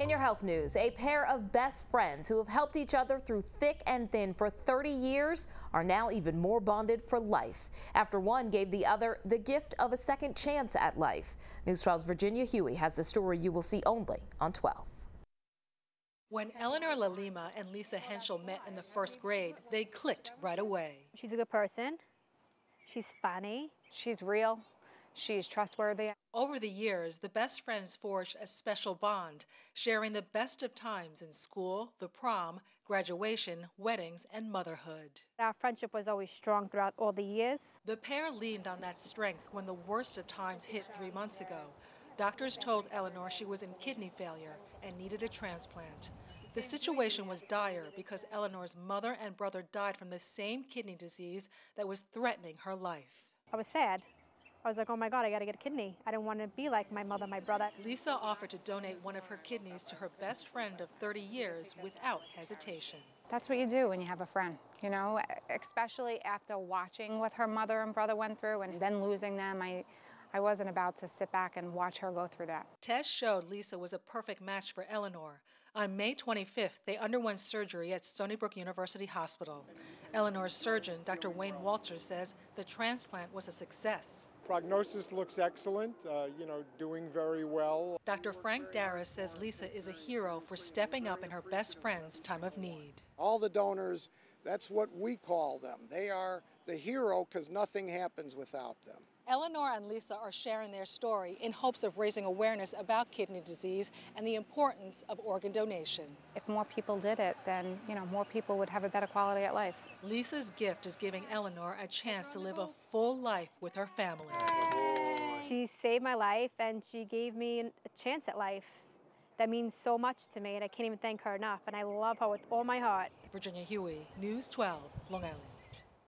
In your health news, a pair of best friends who have helped each other through thick and thin for 30 years are now even more bonded for life after one gave the other the gift of a second chance at life. News 12's Virginia Huie has the story you will see only on 12. When Eleanor Lalima and Lisa Henschel met in the first grade, they clicked right away. She's a good person. She's funny. She's real. She's trustworthy. Over the years, the best friends forged a special bond, sharing the best of times in school, the prom, graduation, weddings, and motherhood. Our friendship was always strong throughout all the years. The pair leaned on that strength when the worst of times hit three months ago. Doctors told Eleanor she was in kidney failure and needed a transplant. The situation was dire because Eleanor's mother and brother died from the same kidney disease that was threatening her life. I was sad. I was like, oh my God, I got to get a kidney. I don't want to be like my mother, my brother. Lisa offered to donate one of her kidneys to her best friend of 30 years without hesitation. That's what you do when you have a friend, you know, especially after watching what her mother and brother went through and then losing them. I, I wasn't about to sit back and watch her go through that. Tests showed Lisa was a perfect match for Eleanor. On May 25th, they underwent surgery at Stony Brook University Hospital. Eleanor's surgeon, Dr. Wayne Waltzer, says the transplant was a success. Prognosis looks excellent, uh, you know, doing very well. Dr. Frank Darras says Lisa is a hero for stepping up in her best friend's time of need. All the donors, that's what we call them. They are the hero because nothing happens without them. Eleanor and Lisa are sharing their story in hopes of raising awareness about kidney disease and the importance of organ donation. If more people did it, then you know more people would have a better quality at life. Lisa's gift is giving Eleanor a chance to live a full life with her family. She saved my life and she gave me a chance at life. That means so much to me and I can't even thank her enough and I love her with all my heart. Virginia Huie, News 12, Long Island.